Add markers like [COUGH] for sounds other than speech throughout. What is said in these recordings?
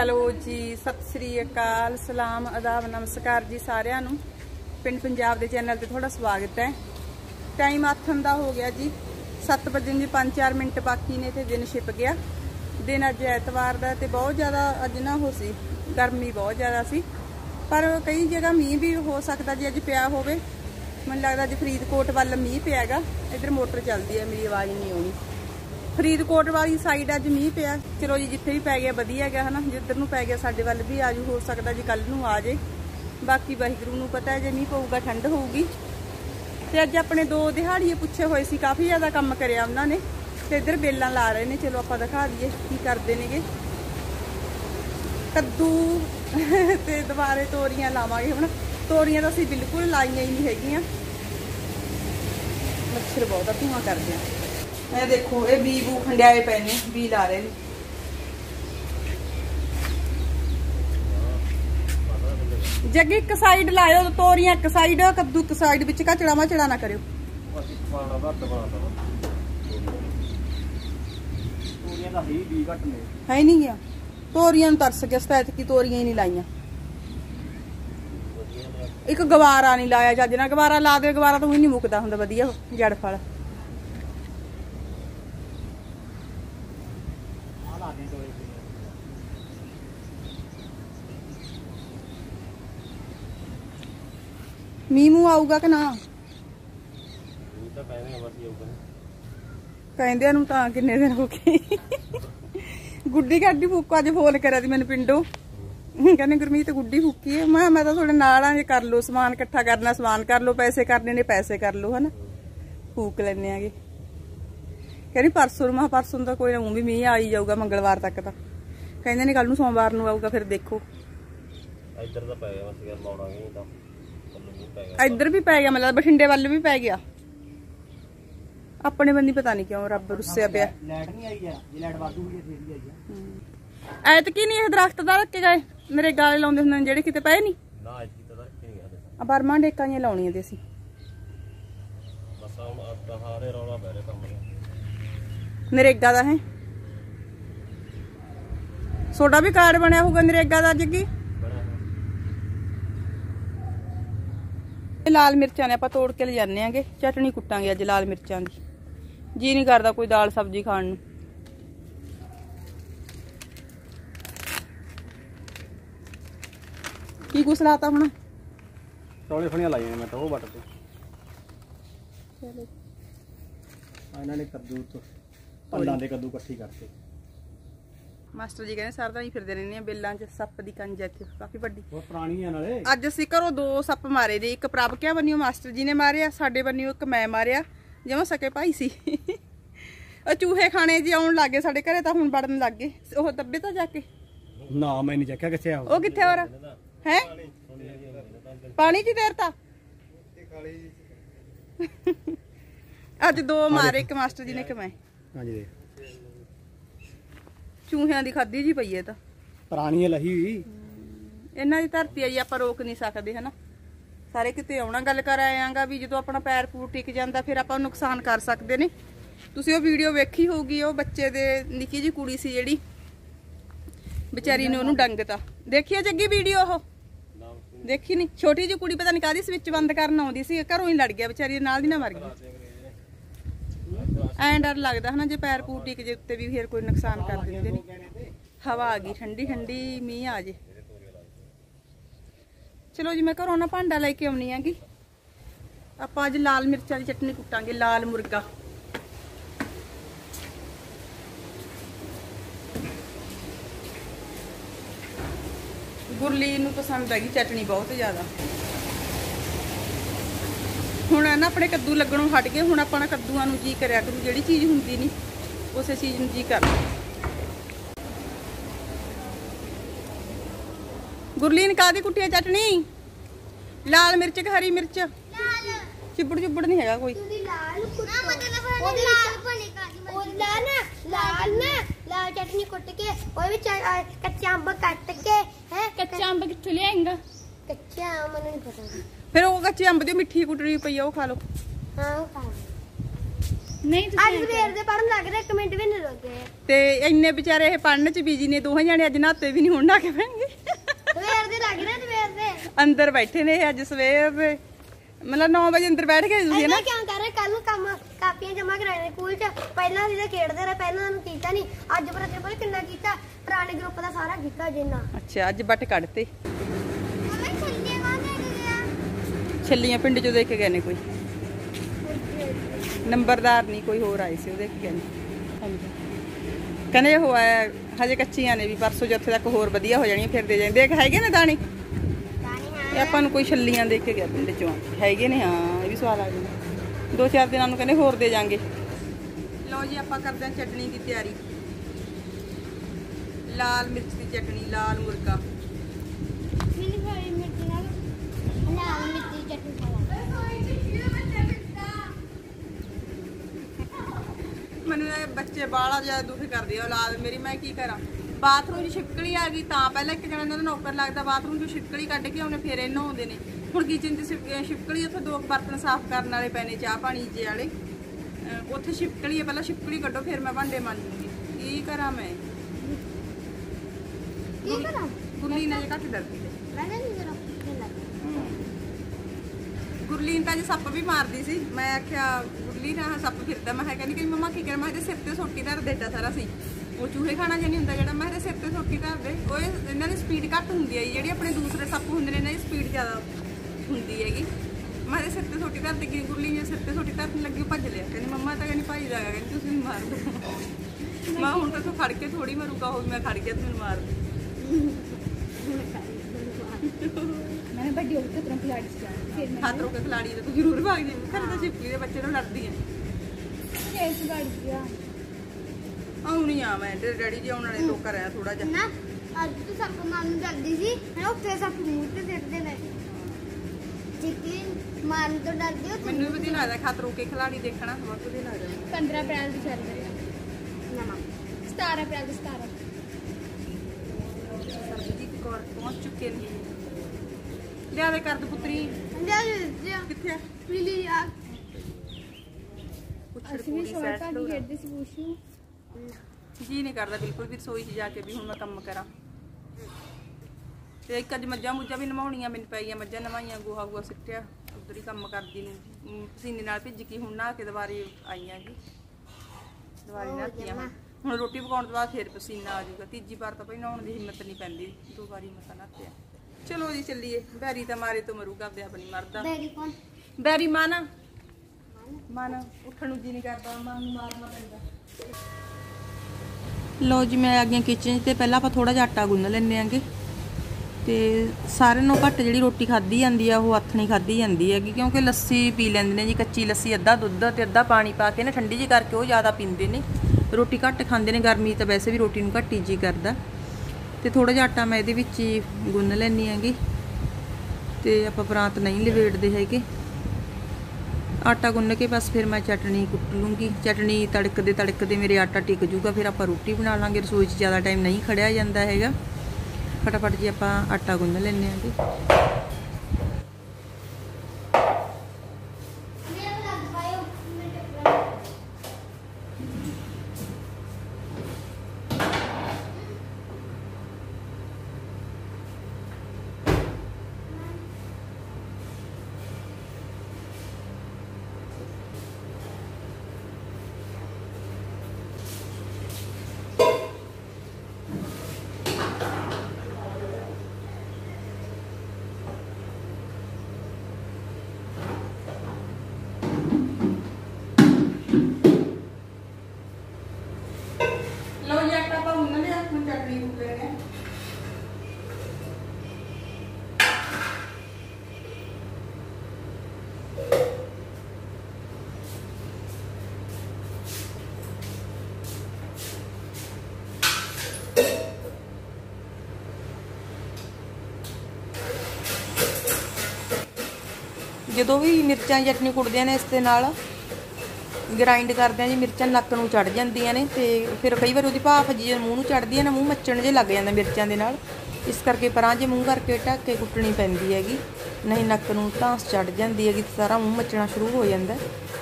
Hello ਜੀ, ਸਤਿ ਸ੍ਰੀ ਅਕਾਲ, ਸਲਾਮ, ਅਦਾਬ, ਨਮਸਕਾਰ ਜੀ ਸਾਰਿਆਂ ਨੂੰ। ਪਿੰਡ ਪੰਜਾਬ ਦੇ ਚੈਨਲ ਤੇ ਤੁਹਾਡਾ ਸਵਾਗਤ ਹੈ। ਟਾਈਮ ਆਥਨ ਦਾ ਹੋ ਗਿਆ ਜੀ 7 ਵਜੇ ਜੀ 5-4 ਮਿੰਟ ਬਾਕੀ ਨੇ ਤੇ ਦਿਨ ਛਿਪ ਗਿਆ। ਦਿਨ ਅੱਜ ਐਤਵਾਰ ਦਾ ਤੇ ਬਹੁਤ ਜ਼ਿਆਦਾ ਅੱਜ ਨਾ ਹੋ ਸੀ, ਗਰਮੀ ਬਹੁਤ ਜ਼ਿਆਦਾ ਸੀ। ਪਰ ਕਈ ਜਗ੍ਹਾ ਮੀਂਹ ਵੀ ਹੋ ਸਕਦਾ ਜੀ ਅੱਜ ਪਿਆ ਹੋਵੇ। ਮੈਨੂੰ ਲੱਗਦਾ ਅੱਜ ਫਰੀਦਕੋਟ ਵੱਲ ਮੀਂਹ ਪਿਆਗਾ ਇੱਧਰ ਮੋਟਰ ਚੱਲਦੀ ਹੈ, ਮੇਰੀ ਆਵਾਜ਼ ਨਹੀਂ ਆਉਣੀ। ਫਰੀਦਕੋਟ ਵਾਲੀ ਸਾਈਡ ਅੱਜ ਮੀਂਹ ਪਿਆ। ਚਲੋ ਜੀ, ਜਿੱਥੇ ਵੀ ਪੈ ਗਿਆ, ਵਧੀਆ ਹੈਗਾ ਹਨਾ? ਜਿੱਧਰ ਨੂੰ ਪੈ ਗਿਆ, ਸਾਡੇ ਵੱਲ ਵੀ ਆਜੂ। ਹੋ ਸਕਦਾ ਜੀ ਕੱਲ ਨੂੰ ਆ ਜੇ। ਬਾਕੀ ਵਾਹਿਗੁਰੂ ਨੂੰ ਪਤਾ ਹੈ, ਜੇ ਮੀਂਹ ਪਊਗਾ, ਠੰਡ ਹੋਊਗੀ। ਤੇ ਅੱਜ ਆਪਣੇ ਦੋ ਦਿਹਾੜੀਏ ਪੁੱਛੇ ਹੋਏ ਸੀ, ਕਾਫੀ ਜ਼ਿਆਦਾ ਕੰਮ ਕਰਿਆ ਉਹਨਾਂ ਨੇ। ਤੇ ਇੱਧਰ ਬੇਲਾਂ ਲਾ ਰਹੇ ਨੇ। ਚਲੋ, ਆਪਾਂ ਦਿਖਾ ਦਈਏ ਕੀ ਕਰਦੇ ਨੇਗੇ। ਕੱਦੂ [LAUGHS] ਤੇ ਦੁਬਾਰੇ ਤੋਰੀਆਂ ਲਾਵਾਂਗੇ ਹੁਣ ਤੋਰੀਆਂ ਤਾਂ ਅਸੀਂ ਬਿਲਕੁਲ ਲਾਈਆਂ ਹੀ ਨਹੀਂ ਹੈਗੀਆਂ। ਮੱਛਰ ਬਹੁਤ ਆ, ਧੂਆਂ ਕਰਦੇ ਆ। ਇਹ ਦੇਖੋ ਇਹ ਬੀ ਬੂ ਖੰਡਿਆਏ ਪਏ ਨੇ ਬੀ ਲਾ ਰਹੇ ਨੇ। ਜੱਗੇ ਇੱਕ ਸਾਈਡ ਲਾਇਓ ਤੋਰੀਆਂ ਇੱਕ ਸਾਈਡ ਕੱਦੂ ਇੱਕ ਸਾਈਡ ਵਿੱਚ ਕਚੜਾ ਮਚੜਾ ਨਾ ਕਰਿਓ। ਦਾ ਹੀ ਵੀ ਘੱਟ ਨੇ। ਹੈ ਨਹੀਂ ਗਿਆ ਤੋਰੀਆਂ ਨੂੰ ਤਰਸ ਗਿਆ ਸਤੈਤ ਕੀ ਤੋਰੀਆਂ ਹੀ ਨਹੀਂ ਲਾਈਆਂ। ਇੱਕ ਗਵਾਰਾ ਨਹੀਂ ਲਾਇਆ ਚੱਜ ਨਾਲ। ਗਵਾਰਾ ਲਾ ਦੇ ਗਵਾਰਾ ਤਾਂ ਹੀ ਨਹੀਂ ਮੁੱਕਦਾ ਹੁੰਦਾ ਵਧੀਆ ਜੜ ਫਲ। ਲਾ ਮੂੰਹ ਆਊਗਾ ਕਿ ਨਾ? ਕਹਿੰਦਿਆਂ ਨੂੰ। ਤਾਂ ਕਿੰਨੇ ਦਿਨ ਹੋ ਗਏ। ਗੁੱਡੀ ਗੱਡੀ ਫੂਕੋ ਅੱਜ ਫੋਨ ਕਰਿਆ ਸੀ ਮੈਨੂੰ ਪਿੰਡੋਂ। ਕਹਿੰਦੇ ਗੁਰਮੀਤ ਗੁੱਡੀ ਫੂਕੀ ਹੈ ਮੈਂ ਮੈਂ ਤਾਂ ਤੁਹਾਡੇ ਨਾਲ ਆਂ ਜੇ ਕਰ ਲਓ ਸਮਾਨ ਇਕੱਠਾ ਕਰਨਾ ਸਮਾਨ ਕਰ ਲਓ ਪੈਸੇ ਕਰਨੇ ਨੇ ਪੈਸੇ ਕਰ ਲਓ ਹਨਾ? ਫੂਕ ਲੈਣੇ ਆਗੇ। ਕਹਿੰਦੀ ਪਰਸੋਂ ਨੂੰ ਮੈਂ ਪਰਸੋਂ ਤਾਂ ਕੋਈ ਨਾ ਊਂ ਵੀ ਮੀਂਹ ਆ ਹੀ ਜਾਊਗਾ ਮੰਗਲਵਾਰ ਤੱਕ ਤਾਂ। ਕਹਿੰਦੇ ਨੇ ਕੱਲ ਨੂੰ ਸੋਮਵਾਰ ਨੂੰ ਆਊਗਾ ਫਿਰ ਦੇਖੋ। ਇੱਧਰ ਤਾਂ ਪੈ ਗਿਆ ਬਸ ਯਾਰ ਲਾਉਣਾਗੇ ਨਹੀਂ ਤਾਂ। ਕੱਲੂ ਨਹੀਂ ਪੈ ਗਿਆ। ਇੱਧਰ ਵੀ ਪੈ ਗਿਆ ਮਤਲਬ ਬਠਿੰਡੇ ਵੱਲ ਵੀ ਪੈ ਗਿਆ। ਆਪਣੇ ਬੰਦੀ ਪਤਾ ਨਹੀਂ ਕਿਉਂ ਰੱਬ ਰੁੱਸਿਆ ਪਿਆ। ਲਾਈਟ ਨਹੀਂ ਆਈ ਆ ਜੇ ਲਾਈਟ ਵਾਧੂ ਹੋਈ ਫੇਰ ਵੀ ਆਈ ਆ। ਐਤਕੀ ਨਹੀਂ ਇਹ ਦਰਖਤ ਦਾ ਰੱਖੇ ਗਏ ਮੇਰੇ ਗਾਲੇ ਲਾਉਂਦੇ ਹੁੰਦੇ ਨੇ ਜਿਹੜੇ ਕਿਤੇ ਪਏ ਨਹੀਂ। ਨਾ ਅੱਜ ਕੀਤਾ ਤਾਂ ਨਹੀਂ ਗਿਆ ਆ ਬਰਮਾ ਡੇਕਾਂ ਲਾਉਣੀਆਂ ਤੇ ਅਸੀਂ। ਬਸ ਅੱਤਾ ਹਾਰੇ ਰੌਲਾ ਰਿਹਾ ਕੰਮ ਨਰੇਗਾ ਦਾ ਹੈ। ਸੋਡਾ ਵੀ ਕਾਰਡ ਬਣਿਆ ਹੋਊਗਾ ਨਰੇਗਾ ਦਾ ਜੱਗੀ ਲਾਲ ਮਿਰਚਾਂ ਨੇ ਆਪਾਂ ਤੋੜ ਕੇ ਲੈ ਜਾਂਦੇ ਆਂਗੇ ਚਟਣੀ ਕੁੱਟਾਂਗੇ ਅੱਜ ਲਾਲ ਮਿਰਚਾਂ ਦੀ। ਜੀ ਨਹੀਂ ਕਰਦਾ ਕੋਈ ਦਾਲ ਸਬਜ਼ੀ ਖਾਣ ਨੂੰ। ਕੀ ਕੁਛ ਲਾਤਾ ਹੁਣ? ਟੋਲੇ ਫਣੀਆਂ ਲਾਈਆਂ ਮੈਂ ਤਾਂ ਉਹ ਵੱਟ ਤੇ। ਚਲੋ। ਇਹਨਾਂ ਨੇ ਕੱਦੂ ਤੋਂ ਪੱਲਾਂ ਦੇ ਕੱਦੂ ਇਕੱਠੀ ਕਰਤੇ ਮਾਸਟਰ ਜੀ ਕਹਿੰਦੇ ਸਰਦਾ ਹੀ ਫਿਰਦੇ ਰਹਿੰਦੇ ਆ ਬੇਲਾਂ 'ਚ ਸੱਪ ਦੀ ਕੰਜ ਇੱਥੇ ਕਾਫੀ ਵੱਡੀ। ਉਹ ਪੁਰਾਣੀ ਆ ਨਾਲੇ? ਅੱਜ ਅਸੀਂ ਘਰੋਂ ਦੋ ਸੱਪ ਮਾਰੇ ਨੇ ਇੱਕ ਪ੍ਰਭ ਕਿਆ ਬੰਨਿਓ ਮਾਸਟਰ ਜੀ ਨੇ ਮਾਰਿਆ ਸਾਡੇ ਬੰਨਿਓ ਇੱਕ ਮੈਂ ਮਾਰਿਆ ਜਿਵੇਂ ਸਕੇ ਭਾਈ ਸੀ। ਉਹ ਚੂਹੇ ਖਾਣੇ ਜੀ ਆਉਣ ਲੱਗੇ ਸਾਡੇ ਘਰੇ ਤਾਂ ਹੁਣ ਵੜਨ ਲੱਗ ਗਏ। ਉਹ ਦੱਬੇ ਤਾਂ ਜਾ ਕੇ? ਨਾ ਮੈਂ ਨਹੀਂ ਚੱਕਿਆ ਕਿੱਥੇ ਆ ਉਹ। ਕਿੱਥੇ ਹੋਰ? ਹੈ? ਪਾਣੀ ਚ ਦੇਰ ਤਾਂ ਅੱਜ ਦੋ ਮਾਰੇ ਇੱਕ ਮਾਸਟਰ ਜੀ ਨੇ ਇੱਕ ਮੈਂ। ਹਾਂਜੀ। ਦੇ ਚੂਹਿਆਂ ਦੀ ਖਾਦੀ ਜੀ ਪਈ ਹੈ ਤਾਂ। ਪੁਰਾਣੀ ਆ ਲਹੀ ਹੋਈ। ਇਹਨਾਂ ਦੀ ਧਰਤੀ ਆ ਜੀ ਆਪਾਂ ਰੋਕ ਨਹੀਂ ਸਕਦੇ ਹਨਾ। ਸਾਰੇ ਕਿਤੇ ਆਉਣਾ ਗੱਲ ਕਰ ਆਇਆਂਗਾ ਵੀ ਜਦੋਂ ਆਪਣਾ ਪੈਰ ਪੂਰ ਟਿਕ ਜਾਂਦਾ ਫਿਰ ਆਪਾਂ ਨੂੰ ਨੁਕਸਾਨ ਕਰ ਸਕਦੇ ਨੇ। ਤੁਸੀਂ ਉਹ ਵੀਡੀਓ ਵੇਖੀ ਹੋਊਗੀ ਉਹ ਬੱਚੇ ਦੇ ਨਿੱਕੀ ਜੀ ਕੁੜੀ ਸੀ ਜਿਹੜੀ। ਵਿਚਾਰੀ ਨੇ ਉਹਨੂੰ ਡੰਗਤਾ। ਦੇਖੀਏ ਜੱਗੀ ਵੀਡੀਓ ਉਹ? ਦੇਖੀ ਨਹੀਂ? ਛੋਟੀ ਜਿਹੀ ਕੁੜੀ ਪਤਾ ਨਹੀਂ ਕਾਦੀ ਸਵਿਚ ਬੰਦ ਕਰਨ ਆਉਂਦੀ ਸੀ ਘਰੋਂ ਹੀ ਲੜ ਗਿਆ ਵਿਚਾਰੀ ਨਾਲ ਦੀ ਨਾ ਮਰ ਗਈ। ਐਂ ਡਰ ਲੱਗਦਾ ਹਨਾ, ਜੇ ਪੈਰ ਪੂਰ ਟਿਕ ਜੇ ਉੱਤੇ ਵੀ ਫੇਰ ਕੋਈ ਨੁਕਸਾਨ ਕਰ ਦਿੰਦੇ ਨੇ। ਹਵਾ ਆ ਗਈ, ਠੰਡੀ ਠੰਡੀ ਮੀਂਹ ਆ ਜੇ। ਚਲੋ ਜੀ, ਮੈਂ ਘਰੋਂ ਨਾ ਭਾਂਡਾ ਲੈ ਕੇ ਆਉਣੀ ਆਂਗੀ ਆਪਾਂ ਅੱਜ ਲਾਲ ਮਿਰਚਾਂ ਦੀ ਚਟਨੀ ਕੁੱਟਾਂਗੇ, ਲਾਲ ਮੁਰਗਾ। ਗੁਰਲੀ ਨੂੰ ਪਸੰਦ ਹੈਗੀ ਚਟਨੀ ਬਹੁਤ ਜ਼ਿਆਦਾ। ਹੁਣ ਨਾ ਆਪਣੇ ਕੱਦੂ ਲੱਗਣੋਂ ਹਟ ਗਏ ਹੁਣ ਆਪਾਂ ਨਾ ਕੱਦੂਆਂ ਨੂੰ ਜੀ ਕਰਿਆ ਕਰੂ ਜਿਹੜੀ ਚੀਜ਼ ਹੁੰਦੀ ਨਹੀਂ ਉਸੇ ਚੀਜ਼ ਨੂੰ ਜੀ ਕਰਦਾ ਗੁਰਲੀਨ ਕਾਦੀ ਕੁੱਟੀਆਂ ਚਟਨੀ ਲਾਲ ਮਿਰਚ ਕਿ ਹਰੀ ਮਿਰਚ? ਚਿੱਬੜ ਚਿੱਬੜ ਨਹੀਂ ਹੈਗਾ ਕੋਈ। ਲਾਲ ਕੁੱਟੋ। ਉਹ ਲਾਲ ਬਣੇਗਾ ਉਹ ਲਾਲ ਨਾ ਲਾਲ ਨਾ ਲਾਲ ਚਟਨੀ ਕੁੱਟ ਕੇ ਉਹ ਵਿੱਚ ਅ, ਕੱਚਾ ਅੰਬ ਕੱਟ ਕੇ ਹੈ ਕੱਚਾ ਅੰਬ ਕਿੱਥੋਂ ਲਿਆਏਗਾ? ਕੱਚਾ ਅੰਬ ਮੈਨੂੰ ਨਹੀਂ ਪਤਾ। ਫਿਰ ਉਹ ਕੱਚੇ ਅੰਬ ਦੀ ਮਿੱਠੀ ਕੁੱਟਣੀ ਪਈ ਆ ਉਹ ਖਾ ਲਓ। ਹਾਂ ਉਹ ਖਾ ਨਹੀਂ ਅੱਜ ਤੁਸੀਂ ਸਵੇਰ ਦੇ ਪੜਨ ਲੱਗ ਰਹੇ ਇੱਕ ਮਿੰਟ ਵੀ ਨਹੀਂ ਰੁਕੇ ਤੇ ਇੰਨੇ ਵਿਚਾਰੇ ਇਹ ਪੜਨ ਚ ਬੀਜੀ ਨੇ ਦੋਹੇ ਜਾਣੇ ਅੱਜ ਨਹਾਤੇ ਵੀ ਨਹੀਂ ਹੁਣ ਨਹਾ ਕੇ ਪੈਣਗੇ। ਸਵੇਰ ਦੇ ਲੱਗ ਰਹੇ ਸਵੇਰ ਦੇ। ਅੰਦਰ ਬੈਠੇ ਨੇ ਇਹ ਅੱਜ ਸਵੇਰ ਦੇ। ਮਤਲਬ 9 ਵਜੇ ਅੰਦਰ ਬੈਠ ਗਏ ਤੁਸੀਂ ਨਾ? ਕਿਉਂ ਕਰ ਰਹੇ? ਕੱਲ ਨੂੰ ਕੰਮ ਕਾਪੀਆਂ ਜਮਾ ਕਰਾਣੇ ਸਕੂਲ 'ਚ। ਪਹਿਲਾਂ ਅਸੀਂ ਤਾਂ ਖੇਡਦੇ ਰਹੇ ਪਹਿਲਾਂ ਉਹਨੂੰ ਕੀਤਾ ਨਹੀਂ। ਅੱਜ ਪਰ ਤੇ ਪਤਾ ਕਿੰਨਾ ਕੀਤਾ? ਪੁਰਾਣੇ ਗਰੁੱਪ ਦਾ ਸਾਰਾ ਕੀਤਾ ਜਿੰਨਾ। ਅੱਛਾ ਅੱਜ ਬੱਟ ਕੱਢਤੇ ਮੰਮੀ ਛੱਲੀਆਂ ਕੌਣ ਦੇ ਕੇ ਗਿਆ ਛੱਲੀਆਂ ਪਿੰਡ ਚੋਂ ਦੇ ਕੇ ਗਏ ਨੇ ਕੋਈ। ਨੰਬਰਦਾਰ ਨਹੀਂ, ਕੋਈ ਹੋਰ ਆਏ ਸੀ, ਉਹ ਦੇ ਕੇ ਗਏ ਨੇ ਹਾਂਜੀ ਕਹਿੰਦੇ ਉਹ ਹੈ ਹਜੇ ਕੱਚੀਆਂ ਨੇ ਵੀ, ਪਰਸੋਂ ਚੌਥੇ ਤੱਕ ਹੋਰ ਵਧੀਆ ਹੋ ਜਾਣੀਆਂ, ਫਿਰ ਦੇ ਜਾਣਗੇ ਦੇਖ, ਹੈਗੇ ਨੇ ਦਾਣੇ? ਇਹ ਆਪਾਂ ਨੂੰ ਕੋਈ ਛੱਲੀਆਂ ਦੇ ਕੇ ਗਿਆ ਪਿੰਡ ਚੋਂ। ਹੈਗੇ ਨੇ, ਹਾਂ, ਇਹ ਵੀ ਸਵਾਲ ਆ ਜਾਣਾ ਦੋ ਚਾਰ ਦਿਨਾਂ ਨੂੰ ਕਹਿੰਦੇ ਹੋਰ ਦੇ ਜਾਾਂਗੇ। ਲਓ ਜੀ, ਆਪਾਂ ਕਰਦੇ ਹਾਂ ਚਟਣੀ ਦੀ ਤਿਆਰੀ। ਲਾਲ ਮਿਰਚ ਦੀ ਚਟਣੀ, ਲਾਲ ਮੁਰਗਾ। ਮੈਨੂੰ ਫੜੀ ਮਿਰਚ ਨਾਲ ਨਾਲ ਮਿਰਚ ਦੀ ਚਟਨੀ ਖਾ ਮੈਨੂੰ ਇਹ ਬੱਚੇ ਬਾਹਲਾ ਜ਼ਿਆਦਾ ਦੁਖੀ ਕਰਦੇ ਆ ਔਲਾਦ ਮੇਰੀ ਮੈਂ ਕੀ ਕਰਾਂ? ਬਾਥਰੂਮ 'ਚ ਛਿਪਕਲੀ ਆ ਗਈ ਤਾਂ ਪਹਿਲਾਂ ਇੱਕ ਜਣਾ ਇਹਨਾਂ ਦਾ ਨੌਕਰ ਲੱਗਦਾ ਬਾਥਰੂਮ 'ਚ ਛਿਪਕਲੀ ਕੱਢ ਕੇ ਉਹਨੇ ਫੇਰ ਇਹ ਨਹਾਉਂਦੇ ਨੇ। ਹੁਣ ਕਿਚਨ 'ਚ ਛਿਪ- ਛਿਪਕਲੀ ਉੱਥੇ ਦੋ ਬਰਤਨ ਸਾਫ਼ ਕਰਨ ਵਾਲੇ ਪਏ ਨੇ ਚਾਹ ਪਾਣੀ ਜੇ ਵਾਲੇ। ਅਹ ਉੱਥੇ ਛਿਪਕਲੀ ਹੈ ਪਹਿਲਾਂ ਛਿਪਕਲੀ ਕੱਢੋ ਫਿਰ ਮੈਂ ਭਾਂਡੇ ਮਾਂਜੂਗੀ। ਕੀ ਕਰਾਂ ਮੈਂ? ਕੀ ਕਰਾਂ? ਗੁਰਲੀਨ ਨੇ ਘੱਟ ਡਰਦੀ ਹੈ ਮੈਂ ਨਹੀਂ ਜਰਾ ਗੁਰਲੀਨ ਤਾਂ ਜੀ ਸੱਪ ਵੀ ਮਾਰਦੀ ਸੀ ਮੈਂ ਆਖਿਆ ਗੁਰਲੀਨ ਆਹ ਸੱਪ ਫਿਰਦਾ। ਮੈਂ ਕਹਿੰਦੀ ਕਿ ਮੰਮਾ ਕੀ ਕਰਾਂ? ਮੈਂ ਇਹਦੇ ਸਿਰ ਤੇ ਸੋਟੀ ਧਰ ਦੇਤਾ ਸਾਰਾ ਸੀ। ਉਹ ਚੂਹੇ ਖਾਣਾ ਜਿਹਾ ਨਹੀਂ ਹੁੰਦਾ ਜਿਹੜਾ। ਮੈਂ ਇਹਦੇ ਸਿਰ ਤੇ ਸੋਟੀ ਧਰ ਦੇ। ਉਹ ਇਹਨਾਂ ਦੀ ਸਪੀਡ ਘੱਟ ਹੁੰਦੀ ਹੈ ਜਿਹੜੀ ਆਪਣੇ ਦੂਸਰੇ ਸੱਪ ਹੁੰਦੇ ਨੇ, ਇਹਨਾਂ ਦੀ ਸਪੀਡ ਜ਼ਿਆਦਾ ਹੁੰਦੀ ਹੈਗੀ। ਮੈਂ ਇਹਦੇ ਸਿਰ ਤੇ ਛੋਟੀ ਧਰ ਤੇ ਗਈ ਗੁਰਲੀਨ ਦੇ ਸਿਰ ਤੇ ਛੋਟੀ ਧਰਨ ਲੱਗੀ, ਉਹ ਭੱਜ ਲਿਆ। ਕਹਿੰਦੀ, ਮੰਮਾ ਤਾਂ ਕਹਿੰਦੀ ਭਾਈ ਦਾ ਕਹਿੰਦੀ, ਤੁਸੀਂ ਮਾਰ ਦੋ ਮੈਂ ਹੁਣ ਤਾਂ ਤੂੰ ਖੜ ਕੇ ਥੋੜੀ ਮੈਂ ਰੁਕਾ ਹੋ ਮੈਂ ਖੜ ਗਿਆ ਤੂੰ ਮਾਰ ਦੇ [LAUGHS] ਮੈਂ ਵੱਡੀ ਹੋ ਕੇ ਤੁਰੰਤ ਲਾੜੀ ਚ ਜਾਣਾ ਫਿਰ ਮੈਂ ਹੱਥ ਰੋਕ ਕੇ ਖਿਲਾੜੀ ਤੇ ਤੂੰ ਜ਼ਰੂਰ ਭਾਗ ਜੀ ਘਰੇ ਤਾਂ ਛਿਪਕਲੀ ਦੇ ਬੱਚੇ ਨੂੰ ਲੜਦੀ ਹੈ ਕੇਸ ਗੜ ਗਿਆ। ਆਉਣੀ ਆ ਮੈਂ ਤੇਰੇ ਡੈਡੀ ਜੀ ਆਉਣ ਵਾਲੇ ਲੋਕ ਰਿਆ ਥੋੜਾ ਜਿਹਾ। ਨਾ ਅੱਜ ਤੂੰ ਸੱਪ ਮਾਰਨ ਨੂੰ ਡਰਦੀ ਸੀ ਹੈ ਉੱਥੇ ਸੱਪ ਮੂੰਹ ਤੇ ਸਿੱਟਦੇ ਨੇ। ਚਿੱਕੀ ਮਾਰਨ ਤੋਂ ਡਰਦੀ ਹੋ ਮੈਨੂੰ ਵੀ ਵਧੀਆ ਲੱਗਦਾ ਖਤ ਰੋਕ ਕੇ ਖਿਲਾੜੀ ਦੇਖਣਾ ਬਹੁਤ ਵਧੀਆ ਲੱਗਦਾ ਮੈਨੂੰ। 15 ਅਪ੍ਰੈਲ ਦੀ ਚੱਲ ਰਹੀ ਹੈ ਨਮਾ 17 ਅਪ੍ਰੈਲ ਦੀ 17 ਸਰਬਜੀਤ ਕੌਰ ਪਹੁੰਚ ਚੁੱਕੇ ਨੇ। ਲਿਆ ਦੇ ਕਰ ਦੋ ਪੁੱਤਰੀ। ਕਿੱਥੇ ਆ ਅਸੀਂ ਵੀ ਖੇਡਦੇ ਸੀ ਪੂਛੂ ਜੀ ਨਹੀਂ ਕਰਦਾ ਬਿਲਕੁਲ ਵੀ ਰਸੋਈ 'ਚ ਜਾ ਕੇ ਵੀ ਹੁਣ ਮੈਂ ਕੰਮ ਕਰਾਂ ਤੇ ਇੱਕ ਅੱਜ ਮੱਝਾਂ ਮੁੱਝਾਂ ਵੀ ਨਵਾਉਣੀਆਂ ਮੈਨੂੰ ਪਈਆਂ ਮੱਝਾਂ ਨਵਾਈਆਂ ਗੋਹਾ ਗੋਹਾ ਸਿੱਟਿਆ ਉਧਰ ਹੀ ਕੰਮ ਕਰਦੀ ਨੂੰ ਪਸੀਨੇ ਨਾਲ ਭਿੱਜ ਕੇ ਹੁਣ ਨਹਾ ਕੇ ਦੁਬਾਰੇ ਆਈਆਂ ਜੀ ਦੁਬਾਰੇ ਨਹਾਤੀਆਂ ਹੁਣ। ਹੁਣ ਰੋਟੀ ਪਕਾਉਣ ਤੋਂ ਬਾਅਦ ਫੇਰ ਪਸੀਨਾ ਆ ਜਾਊਗਾ ਤੀਜੀ ਵਾਰ ਤਾਂ ਭਈ ਨਹਾਉਣ ਦੀ ਹਿੰਮਤ ਨਹੀਂ ਪੈਂਦੀ ਦੋ ਵਾਰੀ ਮਸਾ ਨਹਾਤਿਆ ਚਲੋ ਜੀ ਚੱਲੀਏ। ਬੈਰੀ ਤਾਂ ਮਾਰੇ ਤੋਂ ਮਰੂਗਾ ਆਪਦੇ ਆਪ ਨਹੀਂ ਮਰਦਾ। ਬੈਰੀ ਕੌਣ? ਬੈਰੀ ਮਾਨਾ। ਮਾਨਾ? ਉੱਠਣ ਨੂੰ ਜੀ ਨਹੀਂ ਕਰਦਾ ਮਾਂ ਨੂੰ ਮਾਰਨਾ ਪੈਂਦਾ। ਲੋ ਜੀ ਮੈਂ ਆ ਗਈ ਕਿਚਨ ਤੇ ਪਹਿਲਾਂ ਆਪਾਂ ਥੋੜਾ ਜਿਹਾ ਆਟਾ ਗੁੰਨ ਲੈਣੇ ਆਂਗੇ। ਤੇ ਸਾਰਿਆਂ ਨੂੰ ਘੱਟ ਜਿਹੜੀ ਰੋਟੀ ਖਾਧੀ ਜਾਂਦੀ ਆ ਉਹ ਹੱਥ ਨਹੀਂ ਖਾਧੀ ਜਾਂਦੀ ਹੈਗੀ ਕਿਉਂਕਿ ਲੱਸੀ ਪੀ ਲੈਂਦੇ ਨੇ ਜੀ ਕੱਚੀ ਲੱਸੀ ਅੱਧਾ ਦੁੱਧ ਤੇ ਅੱਧਾ ਪਾਣੀ ਪਾ ਕੇ ਨਾ ਠੰਡੀ ਜੀ ਕਰਕੇ ਉਹ ਜ਼ਿਆਦਾ ਪੀਂਦੇ ਨੇ। ਰੋਟੀ ਘੱਟ ਖਾਂਦੇ ਨੇ ਗਰਮੀ ਤਾਂ ਵੈਸੇ ਵੀ ਰੋਟੀ ਨੂੰ ਘੱਟ ਹੀ ਜੀ ਕਰਦਾ। ਤੇ ਥੋੜਾ ਜਿਹਾ ਆਟਾ ਮੈਂ ਇਹਦੇ ਵਿੱਚ ਹੀ ਗੁੰਨ ਲੈਣੀ ਆਂਗੀ ਤੇ ਆਪਾਂ ਪਰਾਂਤ ਨਹੀਂ ਲਵੇੜਦੇ ਹੈਗੇ। ਆਟਾ ਗੁੰਨ ਕੇ ਬਸ ਫਿਰ ਮੈਂ ਚਟਣੀ ਕੁੱਟ ਲੂੰਗੀ। ਚਟਣੀ ਤੜਕਦੇ ਤੜਕਦੇ ਮੇਰੇ ਆਟਾ ਟਿਕ ਜੂਗਾ, ਫਿਰ ਆਪਾਂ ਰੋਟੀ ਬਣਾ ਲਾਂਗੇ। ਰਸੋਈ 'ਚ ਜ਼ਿਆਦਾ ਟਾਈਮ ਨਹੀਂ ਖੜਿਆ ਜਾਂਦਾ ਹੈਗਾ। ਫਟਾਫਟ ਜੀ ਆਪਾਂ ਆਟਾ ਗੁੰਨ ਲੈਂਦੇ ਹਾਂ ਜਦੋਂ ਵੀ ਮਿਰਚਾਂ ਚਟਨੀ ਕੁੱਟਦੇ ਨੇ ਇਸ ਦੇ ਨਾਲ ਗ੍ਰਾਈਂਡ ਕਰਦੇ ਆ ਜੀ, ਮਿਰਚਾਂ ਨੱਕ ਨੂੰ ਚੜ ਜਾਂਦੀਆਂ ਨੇ ਤੇ ਫਿਰ ਕਈ ਵਾਰ ਉਹਦੀ ਭਾਫ ਜੀ ਜਦੋਂ ਮੂੰਹ ਨੂੰ ਚੜਦੀ ਹੈ ਨਾ, ਮੂੰਹ ਮੱਚਣ ਜੇ ਲੱਗ ਜਾਂਦਾ ਮਿਰਚਾਂ ਦੇ ਨਾਲ। ਇਸ ਕਰਕੇ ਪਰਾਂ ਜੇ ਮੂੰਹ ਕਰਕੇ ਢੱਕ ਕੇ ਕੁੱਟਣੀ ਪੈਂਦੀ ਹੈਗੀ, ਨਹੀਂ ਨੱਕ ਨੂੰ ਧਾਂਸ ਚੜ ਜਾਂਦੀ ਹੈਗੀ ਤੇ ਸਾਰਾ ਮੂੰਹ ਮੱਚਣਾ ਸ਼ੁਰੂ ਹੋ ਜਾਂਦਾ।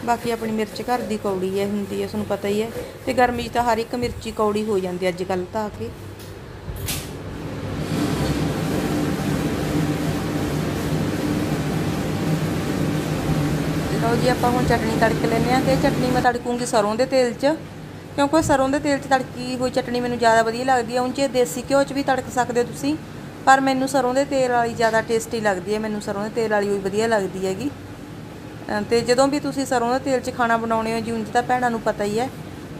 ਬਾਕੀ ਆਪਣੀ ਮਿਰਚ ਘਰ ਦੀ ਕੌੜੀ ਹੈ, ਹੁੰਦੀ ਹੈ, ਤੁਹਾਨੂੰ ਪਤਾ ਹੀ ਹੈ। ਤੇ ਗਰਮੀ 'ਚ ਤਾਂ ਹਰ ਇੱਕ ਮਿਰਚੀ ਕੌੜੀ ਹੋ ਜਾਂਦੀ ਅੱਜ ਕੱਲ ਤਾਂ ਆ ਕੇ। ਲਓ ਜੀ ਆਪਾਂ ਹੁਣ ਚਟਨੀ ਤੜਕ ਲੈਂਦੇ ਆ ਤੇ ਚਟਨੀ ਮੈਂ ਤੜਕੂੰਗੀ ਸਰੋਂ ਦੇ ਤੇਲ 'ਚ, ਕਿਉਂਕਿ ਸਰੋਂ ਦੇ ਤੇਲ 'ਚ ਤੜਕੀ ਹੋਈ ਚਟਨੀ ਮੈਨੂੰ ਜ਼ਿਆਦਾ ਵਧੀਆ ਲੱਗਦੀ ਹੈ ਉਂਝ ਦੇਸੀ ਘਿਓ 'ਚ ਵੀ ਤੜਕ ਸਕਦੇ ਹੋ ਤੁਸੀਂ, ਪਰ ਮੈਨੂੰ ਸਰੋਂ ਦੇ ਤੇਲ ਵਾਲੀ ਜ਼ਿਆਦਾ ਟੇਸਟੀ ਲੱਗਦੀ ਹੈ, ਮੈਨੂੰ ਸਰੋਂ ਦੇ ਤੇਲ ਵਾਲੀ ਹੋਈ ਵਧੀਆ ਲੱਗਦੀ ਹੈਗੀ। ਅਹ ਤੇ ਜਦੋਂ ਵੀ ਤੁਸੀਂ ਸਰੋਂ ਦੇ ਤੇਲ 'ਚ ਖਾਣਾ ਬਣਾਉਣੇ ਹੋ ਜੀ ਉਂਝ ਤਾਂ ਭੈਣਾਂ ਨੂੰ ਪਤਾ ਹੀ ਹੈ,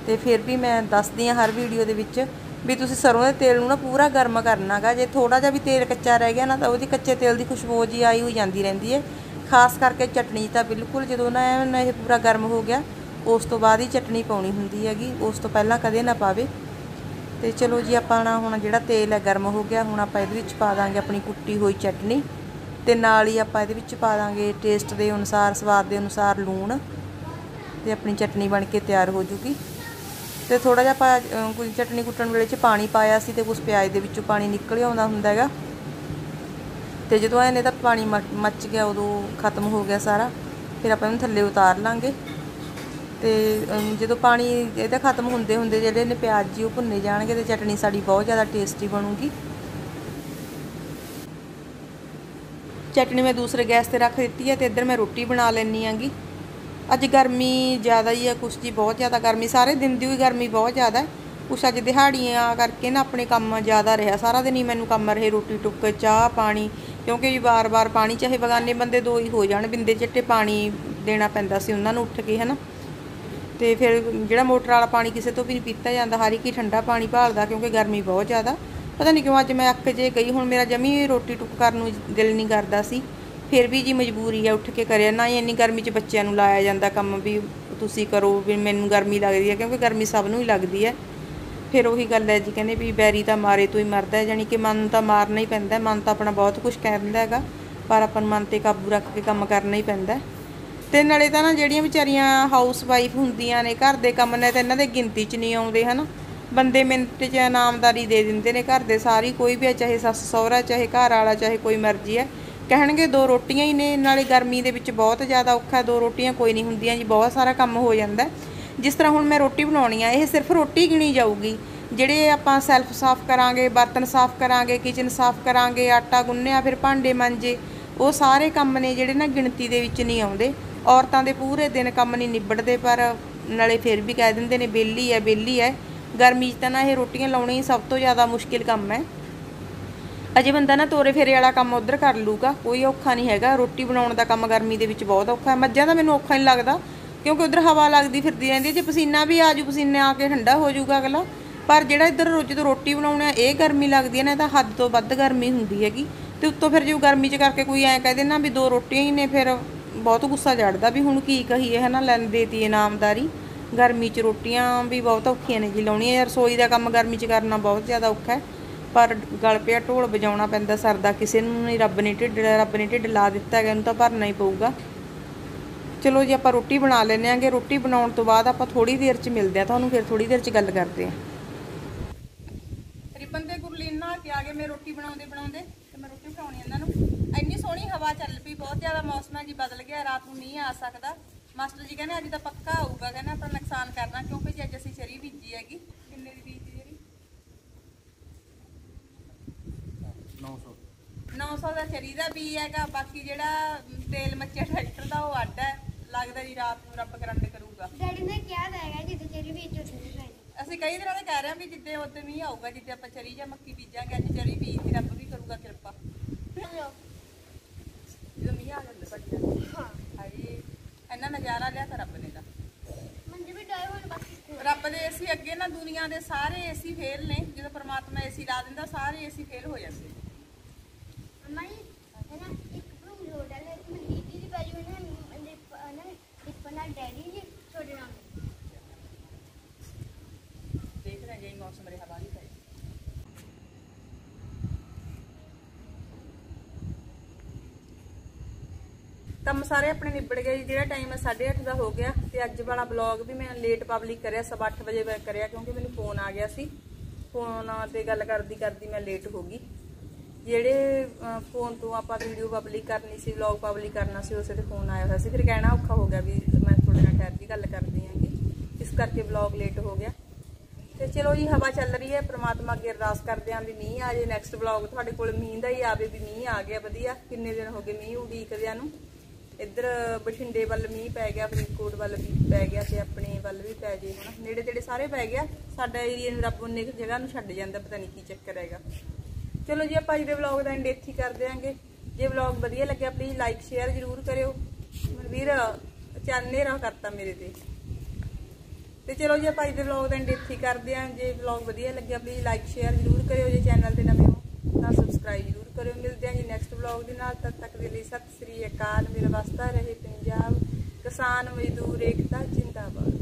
ਤੇ ਫਿਰ ਵੀ ਮੈਂ ਦੱਸਦੀ ਹਾਂ ਹਰ ਵੀਡੀਓ ਦੇ ਵਿੱਚ ਵੀ ਤੁਸੀਂ ਸਰੋਂ ਦੇ ਤੇਲ ਨੂੰ ਨਾ ਪੂਰਾ ਗਰਮ ਕਰਨਾਗਾ ਜੇ ਥੋੜਾ ਜਿਹਾ ਵੀ ਤੇਲ ਕੱਚਾ ਰਹਿ ਗਿਆ ਨਾ, ਤਾਂ ਉਹਦੀ ਕੱਚੇ ਤੇਲ ਦੀ ਖੁਸ਼ਬੂ ਜੀ ਆਈ ਹੋਈ ਜਾਂਦੀ ਰਹਿੰਦੀ ਹੈ। ਖਾਸ ਕਰਕੇ ਚਟਨੀ ਤਾਂ ਬਿਲਕੁਲ ਜਦੋਂ ਨਾ ਐਨ ਇਹ ਪੂਰਾ ਗਰਮ ਹੋ ਗਿਆ ਉਸ ਤੋਂ ਬਾਅਦ ਹੀ ਚਟਨੀ ਪਾਉਣੀ ਹੁੰਦੀ ਹੈਗੀ ਉਸ ਤੋਂ ਪਹਿਲਾਂ ਕਦੇ ਨਾ ਪਾਵੇ। ਤੇ ਚਲੋ ਜੀ ਆਪਾਂ ਨਾ ਹੁਣ ਜਿਹੜਾ ਤੇਲ ਹੈ ਗਰਮ ਹੋ ਗਿਆ ਹੁਣ ਆਪਾਂ ਇਹਦੇ ਵਿੱਚ ਪਾ ਦਾਂਗੇ ਆਪਣੀ ਕੁੱਟੀ ਹੋਈ ਚਟਨੀ ਤੇ ਨਾਲ ਹੀ ਆਪਾਂ ਇਹਦੇ ਵਿੱਚ ਪਾ ਦਾਂਗੇ ਟੇਸਟ ਦੇ ਅਨੁਸਾਰ ਸਵਾਦ ਦੇ ਅਨੁਸਾਰ ਲੂਣ। ਤੇ ਆਪਣੀ ਚਟਨੀ ਬਣ ਕੇ ਤਿਆਰ ਹੋ ਜੂਗੀ। ਤੇ ਥੋੜਾ ਜਿਹਾ ਆਪਾਂ ਅਹ, ਚਟਨੀ ਕੁੱਟਣ ਵੇਲੇ ਚ ਪਾਣੀ ਪਾਇਆ ਸੀ ਤੇ ਕੁਝ ਪਿਆਜ਼ ਦੇ ਵਿੱਚੋਂ ਪਾਣੀ ਨਿਕਲ ਆਉਂਦਾ ਹੁੰਦਾ ਹੈਗਾ। ਤੇ ਜਦੋਂ ਇਹਨੇ ਤਾਂ ਪਾਣੀ ਮ- ਮੱਚ ਗਿਆ, ਉਦੋਂ ਖਤਮ ਹੋ ਗਿਆ ਸਾਰਾ। ਫਿਰ ਆਪਾਂ ਇਹਨੂੰ ਥੱਲੇ ਉਤਾਰ ਲਾਂਗੇ। ਤੇ ਜਦੋਂ ਪਾਣੀ ਇਹਦਾ ਖਤਮ ਹੁੰਦੇ ਹੁੰਦੇ ਜਿਹੜੇ ਨੇ ਪਿਆਜ਼ ਜੀ ਉਹ ਭੁੰਨੇ ਜਾਣਗੇ ਤੇ ਚਟਨੀ ਸਾਡੀ ਬਹੁਤ ਜ਼ਿਆਦਾ ਟੇਸਟੀ ਬਣੂਗੀ। ਚਟਨੀ ਮੈਂ ਦੂਸਰੇ ਗੈਸ ਤੇ ਰੱਖ ਦਿੱਤੀ ਹੈ ਤੇ ਇੱਧਰ ਮੈਂ ਰੋਟੀ ਬਣਾ ਲੈਣੀ ਆਂਗੀ ਅੱਜ ਗਰਮੀ ਜ਼ਿਆਦਾ ਹੀ ਹੈ, ਕੁਛ ਜੀ ਬਹੁਤ ਜ਼ਿਆਦਾ ਗਰਮੀ, ਸਾਰੇ ਦਿਨ ਦੀ ਵੀ ਗਰਮੀ ਬਹੁਤ ਜ਼ਿਆਦਾ ਹੈ। ਕੁਛ ਅੱਜ ਦਿਹਾੜੀਆਂ ਕਰਕੇ ਨਾ ਆਪਣੇ ਕੰਮ ਜ਼ਿਆਦਾ ਰਿਹਾ, ਸਾਰਾ ਦਿਨ ਹੀ ਮੈਨੂੰ ਕੰਮ ਰਹੇ ਰੋਟੀ, ਟੁੱਕ, ਚਾਹ, ਪਾਣੀ। ਕਿਉਂਕਿ ਜੀ ਵਾਰ-ਵਾਰ ਪਾਣੀ, ਚਾਹੇ ਬਗਾਨੇ ਬੰਦੇ ਦੋ ਹੀ ਹੋ ਜਾਣ, ਬਿੰਦੇ ਚਿੱਟੇ ਪਾਣੀ ਦੇਣਾ ਪੈਂਦਾ ਸੀ ਉਹਨਾਂ ਨੂੰ ਉੱਠ ਕੇ, ਹਨਾ। ਤੇ ਫਿਰ ਜਿਹੜਾ ਮੋਟਰ ਵਾਲਾ ਪਾਣੀ ਕਿਸੇ ਤੋਂ ਵੀ ਨਹੀਂ ਪੀਤਾ ਜਾਂਦਾ, ਹਰ ਇੱਕ ਹੀ ਠੰਡਾ ਪਾਣੀ ਭਾਲਦਾ ਕਿਉਂਕਿ ਗਰਮੀ ਬਹੁਤ ਜ਼ਿਆਦਾ। ਪਤਾ ਨਹੀਂ ਕਿਉਂ ਅੱਜ ਮੈਂ ਅੱਕ ਜੇ ਗਈ, ਹੁਣ ਮੇਰਾ ਜਮੀ ਰੋਟੀ ਟੁੱਕ ਕਰਨ ਨੂੰ ਦਿਲ ਨਹੀਂ ਕਰਦਾ ਸੀ। ਫਿਰ ਵੀ ਜੀ ਮਜਬੂਰੀ ਆ ਉੱਠ ਕੇ ਕਰਿਆ, ਨਾ ਹੀ ਇੰਨੀ ਗਰਮੀ 'ਚ ਬੱਚਿਆਂ ਨੂੰ ਲਾਇਆ ਜਾਂਦਾ ਕੰਮ ਵੀ ਤੁਸੀਂ ਕਰੋ, ਵੀ ਮੈਨੂੰ ਗਰਮੀ ਲੱਗਦੀ ਹੈ ਕਿਉਂਕਿ ਗਰਮੀ ਸਭ ਨੂੰ ਹੀ ਲੱਗਦੀ ਹੈ ਫਿਰ ਉਹੀ ਗੱਲ ਹੈ ਜੀ, ਕਹਿੰਦੇ ਵੀ ਬੈਰੀ ਤਾਂ ਮਾਰੇ ਤੋਂ ਹੀ ਮਰਦਾ ਹੈ ਕਿ ਮਨ ਤਾਂ ਮਾਰਨਾ ਹੀ ਪੈਂਦਾ ਮਨ ਤਾਂ ਆਪਣਾ ਬਹੁਤ ਕੁਝ ਕਹਿੰਦਾ ਹੈਗਾ, ਪਰ ਆਪਾਂ ਨੂੰ ਮਨ ਤੇ ਕਾਬੂ ਰੱਖ ਕੇ ਕੰਮ ਕਰਨਾ ਹੀ ਪੈਂਦਾ ਹੈ। ਤੇ ਨਾਲੇ ਤਾਂ ਨਾ ਜਿਹੜੀਆਂ ਵਿਚਾਰੀਆਂ ਹਾਊਸ ਵਾਈਫ ਹੁੰਦੀਆਂ ਨੇ, ਘਰ ਦੇ ਕੰਮ ਨੇ ਤਾਂ ਇਹਨਾਂ ਦੇ ਗਿਣਤੀ 'ਚ ਨਹੀਂ ਆਉਂਦੇ, ਹਨਾ ਬੰਦੇ ਮਿੰਟ 'ਚ ਇਨਾਮਦਾਰੀ ਦੇ ਦਿੰਦੇ ਨੇ ਘਰ ਦੇ, ਸਾਰੀ ਕੋਈ ਵੀ ਹੈ ਚਾਹੇ ਸੱਸ ਸਹੁਰਾ, ਚਾਹੇ ਘਰ ਵਾਲਾ, ਚਾਹੇ ਕੋਈ ਮਰਜ਼ੀ ਹੈ, ਕਹਿਣਗੇ ਦੋ ਰੋਟੀਆਂ ਹੀ ਨੇ, ਨਾਲੇ ਗਰਮੀ ਦੇ ਵਿੱਚ ਬਹੁਤ ਜ਼ਿਆਦਾ ਔਖਾ ਦੋ ਰੋਟੀਆਂ ਕੋਈ ਨਹੀਂ ਹੁੰਦੀਆਂ ਜੀ, ਬਹੁਤ ਸਾਰਾ ਕੰਮ ਹੋ ਜਾਂਦਾ ਜਿਸ ਤਰ੍ਹਾਂ ਹੁਣ ਮੈਂ ਰੋਟੀ ਬਣਾਉਣੀ ਆ, ਇਹ ਸਿਰਫ ਰੋਟੀ ਗਿਣੀ ਜਾਊਗੀ। ਜਿਹੜੇ ਆਪਾਂ ਸੈਲਫ ਸਾਫ਼ ਕਰਾਂਗੇ, ਬਰਤਨ ਸਾਫ਼ ਕਰਾਂਗੇ, ਕਿਚਨ ਸਾਫ਼ ਕਰਾਂਗੇ, ਆਟਾ ਗੁੰਨਿਆ, ਫਿਰ ਭਾਂਡੇ ਮਾਂਜੇ, ਉਹ ਸਾਰੇ ਕੰਮ ਨੇ ਜਿਹੜੇ ਨਾ ਗਿਣਤੀ ਦੇ ਵਿੱਚ ਨਹੀਂ ਆਉਂਦੇ। ਔਰਤਾਂ ਦੇ ਪੂਰੇ ਦਿਨ ਕੰਮ ਨਹੀਂ ਨਿਬੜਦੇ, ਪਰ ਨਾਲੇ ਫਿਰ ਵੀ ਕਹਿ ਦਿੰਦੇ ਨੇ ਬੇਲੀ ਹੈ ਬੇਲੀ ਹੈ ਗਰਮੀ 'ਚ ਤਾਂ ਨਾ ਇਹ ਰੋਟੀਆਂ ਲਾਉਣੀ ਸਭ ਤੋਂ ਜ਼ਿਆਦਾ ਮੁਸ਼ਕਿਲ ਕੰਮ ਹੈ ਅਜੇ ਬੰਦਾ ਨਾ ਤੋਰੇ ਫੇਰੇ ਵਾਲਾ ਕੰਮ ਉਧਰ ਕਰ ਲੂਗਾ ਕੋਈ ਔਖਾ ਨਹੀਂ ਹੈਗਾ। ਰੋਟੀ ਬਣਾਉਣ ਦਾ ਕੰਮ ਗਰਮੀ ਦੇ ਵਿੱਚ ਬਹੁਤ ਔਖਾ ਹੈ ਮੱਝਾਂ ਦਾ ਮੈਨੂੰ ਔਖਾ ਨਹੀਂ ਲੱਗਦਾ। ਕਿਉਂਕਿ ਉਧਰ ਹਵਾ ਲੱਗਦੀ ਫਿਰਦੀ ਰਹਿੰਦੀ ਹੈ। ਜੇ ਪਸੀਨਾ ਵੀ ਆਜੂ ਪਸੀਨੇ ਆ ਕੇ ਠੰਡਾ ਹੋ ਜਾਊਗਾ ਅਗਲਾ। ਪਰ ਜਿਹੜਾ ਇੱਧਰ ਰੋਜ਼ ਜਦੋਂ ਰੋਟੀ ਬਣਾਉਣਾ ਇਹ ਗਰਮੀ ਲੱਗਦੀ ਹੈ ਨਾ, ਇਹ ਤਾਂ ਹੱਦ ਤੋਂ ਵੱਧ ਗਰਮੀ ਹੁੰਦੀ ਹੈਗੀ। ਤੇ ਉੱਤੋਂ ਫਿਰ ਜੇ ਗਰਮੀ 'ਚ ਕਰਕੇ ਕੋਈ ਐਂ ਕਹਿ ਦੇ ਨਾ ਵੀ ਦੋ ਰੋਟੀਆਂ ਹੀ ਨੇ, ਫਿਰ ਬਹੁਤ ਗੁੱਸਾ ਚੜਦਾ ਵੀ ਹੁਣ ਕੀ ਕਹੀਏ, ਹਨਾ ਲੈਂਦੇ ਤੀ ਇਨਾਮਦਾਰੀ ਗਰਮੀ 'ਚ ਰੋਟੀਆਂ ਵੀ ਬਹੁਤ ਔਖੀਆਂ ਨੇ ਜੀ ਲਾਉਣੀਆਂ। ਯਾਰ ਰਸੋਈ ਦਾ ਕੰਮ ਗਰਮੀ 'ਚ ਕਰਨਾ ਬਹੁਤ ਜ਼ਿਆਦਾ ਔਖਾ ਹੈ। ਪਰ ਗਲ ਪਿਆ ਢੋਲ ਵਜਾਉਣਾ ਪੈਂਦਾ, ਸਰਦਾ ਕਿਸੇ ਨੂੰ ਨਹੀਂ, ਰੱਬ ਨੇ ਢਿੱਡ, ਰੱਬ ਨੇ ਢਿੱਡ ਲਾ ਦਿੱਤਾ ਹੈਗਾ ਇਹਨੂੰ ਤਾਂ ਭਰਨਾ ਹੀ ਪਊਗਾ। ਚਲੋ ਜੀ ਆਪਾਂ ਰੋਟੀ ਬਣਾ ਲੈਂਦੇ ਆਂਗੇ ਰੋਟੀ ਬਣਾਉਣ ਤੋਂ ਬਾਅਦ ਆਪਾਂ ਥੋੜੀ ਦੇਰ 'ਚ ਮਿਲਦੇ ਆ ਤੁਹਾਨੂੰ ਫਿਰ ਥੋੜੀ ਦੇਰ 'ਚ ਗੱਲ ਕਰਦੇ ਆ ਰਿਬਨ ਤੇ ਗੁਰਲੀਨ ਨਾਲ ਕੇ ਆ ਗਏ ਮੈਂ ਰੋਟੀ ਬਣਾਉਂਦੇ ਬਣਾਉਂਦੇ ਤੇ ਮੈਂ ਰੋਟੀ ਬਣਾਉਣੀ ਇਹਨਾਂ ਨੂੰ। ਇੰਨੀ ਸੋਹਣੀ ਹਵਾ ਚੱਲ ਪਈ ਬਹੁਤ ਜ਼ਿਆਦਾ ਮੌਸਮ ਹੈ ਜੀ ਬਦਲ ਗਿਆ ਰਾਤ ਨੂੰ ਮੀਂਹ ਆ ਸਕਦਾ। ਮਾਸਟਰ ਜੀ ਕਹਿੰਦੇ ਅੱਜ ਤਾਂ ਪੱਕਾ ਆਊਗਾ ਕਹਿੰਦੇ ਆਪਣਾ ਨੁਕਸਾਨ ਕਰਨਾ ਕਿਉਂਕਿ ਜੀ ਅੱਜ ਅਸੀਂ ਚਰੀ ਬੀਜੀ ਹੈਗੀ। ਕਿੰਨੇ ਦੀ ਬੀਜੀ ਜਿਹੜੀ? 900 900 ਦਾ ਚਰੀ ਦਾ ਬੀ ਹੈਗਾ ਬਾਕੀ ਜਿਹੜਾ ਤੇਲ ਮੱਚਿਆ ਟਰੈਕਟਰ ਦਾ ਉਹ ਅੱਡ ਹੈ। ਲੱਗਦਾ ਜੀ ਰਾਤ ਨੂੰ ਰੱਬ ਕਰੰਟ ਕਰੂਗਾ। ਡੈਡੀ ਨੇ ਕਿਹਾ ਤਾਂ ਹੈਗਾ ਜਿੱਦ ਚੇਰੀ ਵੀ ਨਹੀਂ ਪੈਣੀ ਅਸੀਂ ਕਈ ਦਿਨਾਂ ਦੇ ਕਹਿ ਰਹੇ ਹਾਂ ਵੀ ਜਿੱਦੇ ਉਦੋਂ ਮੀਂਹ ਆਊਗਾ ਜਿੱਦੇ ਆਪਾਂ ਚਰੀ ਜਾਂ ਮੱਕੀ ਬੀਜਾਂਗੇ ਅੱਜ ਚਰੀ ਬੀਜ ਦੀ ਰੱਬ ਵੀ ਕਰੂਗਾ ਕਿਰਪਾ। ਜਦੋਂ ਮੀਂਹ ਆ ਜਾਂਦਾ ਬੱਚਾ ਹਾਂ। ਹਾਏ ਇੰਨਾ ਨਜ਼ਾਰਾ ਲਿਆ ਤਾਂ ਰੱਬ ਨੇ ਦਾ ਮੰਜੇ ਵੀ ਡਾਏ ਹੋਣ ਬਾਕੀ ਰੱਬ ਦੇ ਏਸੀ ਅੱਗੇ ਨਾ ਦੁਨੀਆ ਦੇ ਸਾਰੇ ਏਸੀ ਫੇਲ ਨੇ। ਜਦੋਂ ਪ੍ਰਮਾਤਮਾ ਏਸੀ ਲਾ ਦਿੰਦਾ ਸਾਰੇ ਏਸੀ ਫੇਲ ਹੋ ਜਾਂਦੇ ਅਮਾ ਜੀ ਹੈ ਨਾ ਇੱਕ ਪ੍ਰੂਮ ਲੋਡ ਹੈ ਕਿ ਮੈਂ ਦੀਦੀ ਦੀ ਬਾਜੂ ਨੇ। ਮੇਰੇ ਡੈਡੀ ਜੀ ਛੋੜੇ ਨਾਲ। ਦੇਖ ਰਹੇ ਜੇ ਮੌਸਮ ਰਿਹਾ ਬਾਹਰ ਪਏ। ਕੰਮ ਸਾਰੇ ਆਪਣੇ ਨਿਬੜ ਗਏ ਜਿਹੜਾ ਟਾਈਮ ਹੈ 8:30 ਦਾ ਹੋ ਗਿਆ ਤੇ ਅੱਜ ਵਾਲਾ ਬਲੌਗ ਵੀ ਮੈਂ ਲੇਟ ਪਬਲਿਕ ਕਰਿਆ, ਸਵਾ ਅੱਠ ਵਜੇ ਮੈਂ ਕਰਿਆ ਕਿਉਂਕਿ ਮੈਨੂੰ ਫੋਨ ਆ ਗਿਆ ਸੀ। ਫੋਨ ਤੇ ਗੱਲ ਕਰਦੀ ਕਰਦੀ ਮੈਂ ਲੇਟ ਹੋ ਗਈ। ਜਿਹੜੇ ਫੋਨ ਤੋਂ ਆਪਾਂ ਵੀਡੀਓ ਪਬਲਿਕ ਕਰਨੀ ਸੀ ਵਲੌਗ ਪਬਲਿਕ ਕਰਨਾ ਸੀ, ਉਸੇ ਤੇ ਫੋਨ ਆਇਆ ਹੋਇਆ ਸੀ। ਫਿਰ ਕਹਿਣਾ ਔਖਾ ਹੋ ਗਿਆ ਵੀ ਤੁਹਾਡੇ ਨਾਲ ਠਹਿਰ ਦੀ ਗੱਲ ਕਰਦੀ ਆਂਗੀ ਇਸ ਕਰਕੇ ਵਲੌਗ ਲੇਟ ਹੋ ਗਿਆ। ਤੇ ਚਲੋ ਜੀ, ਹਵਾ ਚੱਲ ਰਹੀ ਹੈ। ਪ੍ਰਮਾਤਮਾ ਅੱਗੇ ਅਰਦਾਸ ਕਰਦੇ ਆਂ ਵੀ ਮੀਂਹ ਆ ਜੇ ਨੈਕਸਟ ਵਲੌਗ ਤੁਹਾਡੇ ਕੋਲ ਮੀਂਹ ਦਾ ਹੀ ਆਵੇ ਵੀ ਮੀਂਹ ਆ ਗਿਆ ਵਧੀਆ। ਕਿੰਨੇ ਦਿਨ ਹੋ ਗਏ ਮੀਂਹ ਉਡੀਕਦਿਆਂ ਨੂੰ? ਇੱਧਰ ਬਠਿੰਡੇ ਵੱਲ ਮੀਂਹ ਪੈ ਗਿਆ, ਫਰੀਦਕੋਟ ਵੱਲ ਵੀ ਪੈ ਗਿਆ ਤੇ ਆਪਣੇ ਵੱਲ ਵੀ ਪੈ ਜੇ ਹੁਣ। ਨੇੜੇ ਤੇੜੇ ਸਾਰੇ ਪੈ ਗਿਆ। ਸਾਡਾ ਏਰੀਆ ਨੂੰ ਰੱਬ ਉਹਨੇ ਜਗ੍ਹਾ ਨੂੰ ਛੱਡ ਜਾਂਦਾ, ਪਤਾ ਨਹੀਂ ਕੀ ਚੱਕਰ ਹੈਗਾ। ਚਲੋ ਜੀ, ਆਪਾਂ ਅੱਜ ਦੇ ਵਲੌਗ ਦਾ ਐਂਡ ਇੱਥੇ ਹੀ ਕਰ ਦਿਆਂਗੇ। ਜੇ ਵਲੌਗ ਵਧੀਆ ਲੱਗਿਆ ਪਲੀਜ਼ ਲਾਈਕ ਸ਼ੇਅਰ ਜ਼ਰੂਰ ਕਰਿਓ। ਮਨਵੀਰ ਚਾਨਣੇ ਰਾ ਕਰਤਾ ਮੇਰੇ ਤੇ। ਤੇ ਚਲੋ ਜੀ, ਆਪਾਂ ਅੱਜ ਵਲੌਗ ਦਾ ਐਂਡ ਇੱਥੇ ਕਰਦੇ ਆਂ ਜੇ ਵਲੌਗ ਵਧੀਆ ਲੱਗਿਆ ਪਲੀਜ਼ ਲਾਈਕ ਸ਼ੇਅਰ ਜ਼ਰੂਰ ਕਰਿਓ ਜੇ ਚੈਨਲ ਤੇ ਨਵੇਂ ਹੋ, ਤਾਂ ਸਬਸਕ੍ਰਾਈਬ ਜ਼ਰੂਰ ਕਰਿਓ। ਮਿਲਦੇ ਆਂ ਜੀ ਨੈਕਸਟ ਵਲੌਗ ਦੇ ਨਾਲ। ਤਦ ਤੱਕ ਦੇ ਲਈ ਸਤਿ ਸ੍ਰੀ ਅਕਾਲ। ਮੇਰਾ ਵਸਦਾ ਰਹੇ ਪੰਜਾਬ ਕਿਸਾਨ ਮਜ਼ਦੂਰ ਏਕਤਾ, ਜਿੰਦਾਬਾਦ।